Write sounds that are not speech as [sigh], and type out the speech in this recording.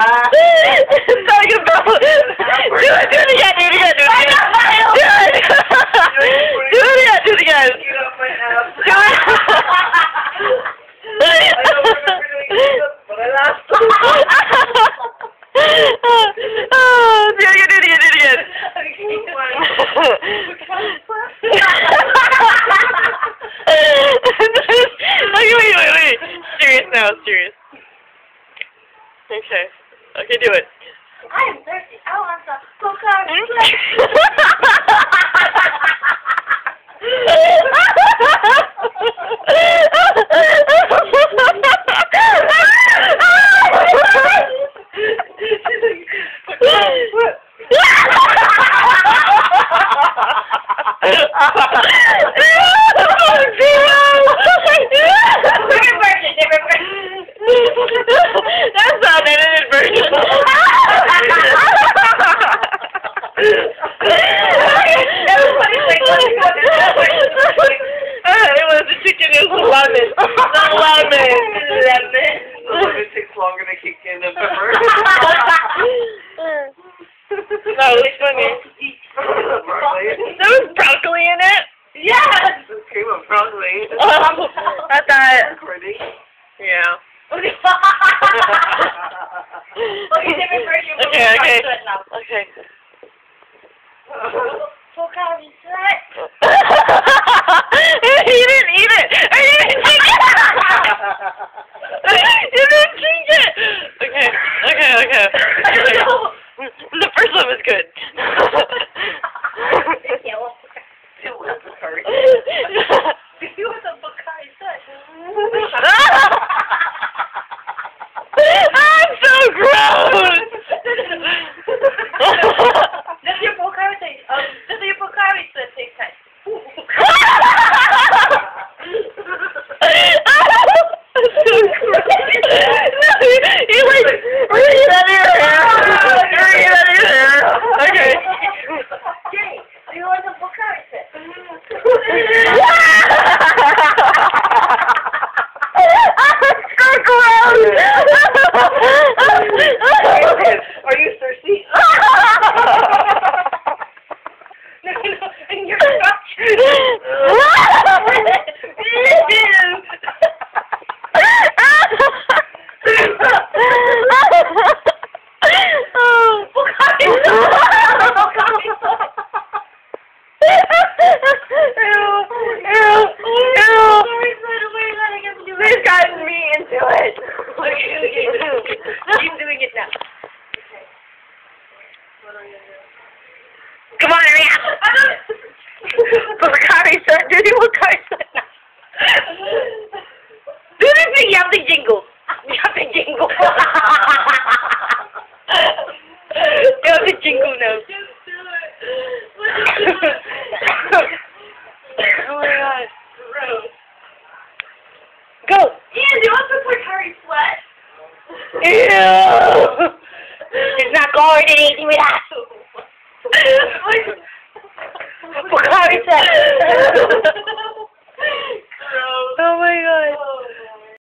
Talking about. Do it, do it again, do it again, do it again. Do it. Do it again, do it again. Do it. Oh, do it again, do it again, do it again. okay, wait, wait, wait. Serious now, serious. Okay. Okay, do it. I am thirsty. I want some Pocahontas. [laughs] [laughs] [laughs] Different version, different version. That's not an edited version. Uh, it was the chicken, it was the lemon. The lemon. Lemon. Takes longer to kick in than pepper. That was funny. Broccoli. There was broccoli in it. Yes. This cream of broccoli. Oh, I thought, Recording. yeah. Okay. okay, different version. Okay, okay. Okay didn't eat it. You didn't drink it. you didn't drink it. Okay, okay, okay. okay. The first one was good. Yeah, well, It was sorry. you was a Pocahontas. I'm so gross. Does your Pocahontas, um, does your Pocahontas taste nice? you like breathe out of your hair. Breathe out of your hair. Okay. Jay, do you want a Pocahontas? so gross. Are you thirsty? No, no, in your crotch. They've gotten me into it. Okay, okay. Keep doing it now. Come on, hurry up. Do the Pocari Sweat now. Do the thing, you have the jingle. You have the jingle. you have the jingle now. oh my god. Go. Ian, do you want to put Harry sweat? Ew. It's not coordinating with us. Pocari Sweat.